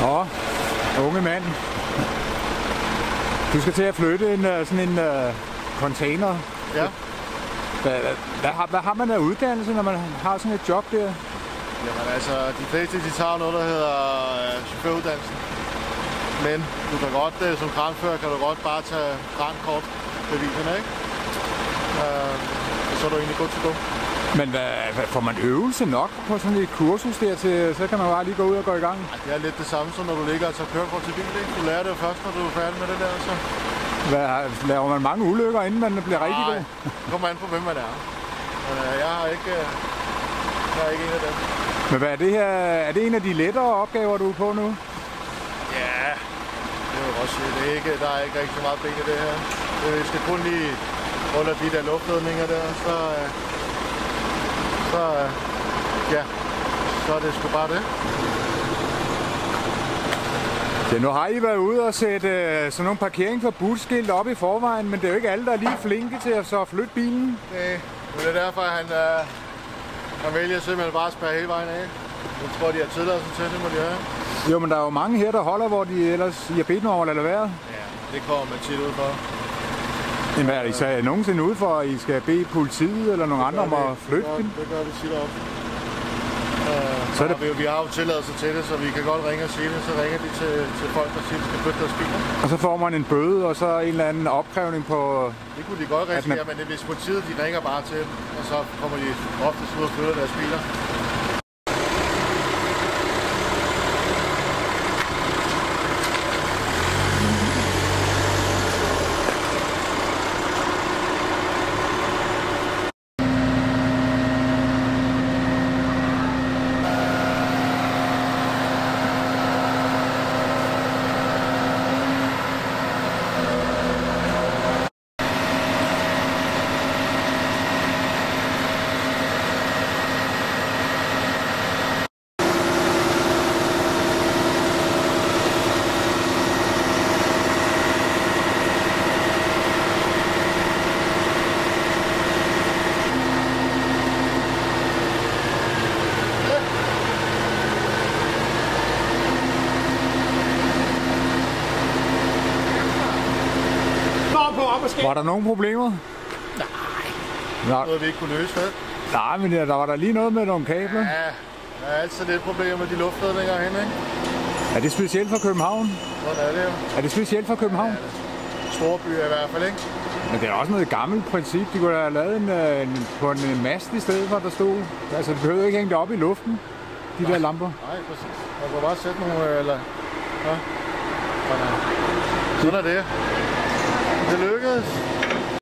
Nå, unge mand. Du skal til at flytte en, øh, sådan en uh, container. Ja. Hvad, hvad, hvad, har, hvad har man af uddannelse, når man har sådan et job der? Jamen altså, de fleste de tager noget, der hedder øh, chaufføruddannelsen. Men du kan godt, øh, som kranfører, kan du godt bare tage krankort beviserne, ikke? Øh, så er du egentlig godt til gå. Men hvad, hvad, får man øvelse nok på sådan et kursus der til, så kan man bare lige gå ud og gå i gang? Det er lidt det samme, som når du ligger og tager kørekort til bil, ikke? Du lærer det jo først, når du er færdig med det der, så... Hvad, laver man mange ulykker, inden man bliver rigtig god? det kommer an på, hvem man er. Øh, jeg har ikke... Øh, jeg er ikke en af dem. Men hvad er det her? Er det en af de lettere opgaver, du er på nu? Ja, det vil jeg også sige. Det er ikke, der er ikke rigtig så meget ben i det her. Vi skal kun lige under de der luftledninger der, så, øh, så øh, ja, så er det sgu bare det. Ja, nu har I været ude og sætte øh, sådan nogle parkering for busskilt op i forvejen, men det er jo ikke alle, der er lige flinke til at så flytte bilen. Nej, men det er derfor, at han, øh, han vælger simpelthen bare at spærre hele vejen af. Jeg tror, de har tilladelse til det, må de have. Jo, men der er jo mange her, der holder, hvor de ellers I har bedt over at lade være. Ja, det kommer man tit ud for. Jamen, er I så nogensinde ude for, at I skal bede politiet eller nogen andre om at flytte det gør, det gør vi tit op. Uh, Så så er er det- vi, vi har jo tilladelse til det, så vi kan godt ringe og sige det. Så ringer de til, til folk, der siger, at de skal flytte deres biler. Og så får man en bøde, og så en eller anden opkrævning på... Det kunne de godt risikere, men hvis politiet de ringer bare til dem, og så kommer de oftest ud og flytter deres biler. Var der nogen problemer? Nej. Noget vi ikke kunne løse, vel? Nej, men ja, der var der lige noget med nogle kabler. Ja, der er altid lidt problemer med de luftledninger herinde, ikke? Er det specielt for København? Sådan er det jo. Er det specielt for København? Store byer i hvert fald, ikke? Men det er også noget gammelt princip. De kunne have lavet en, øh, en, på en mast i stedet for, der stod. Altså, du behøver ikke hænge det op i luften, de der lamper. Nej, præcis. Man kan bare sætte nogle, øh, eller... Ja. Sådan er det. Det lykkedes.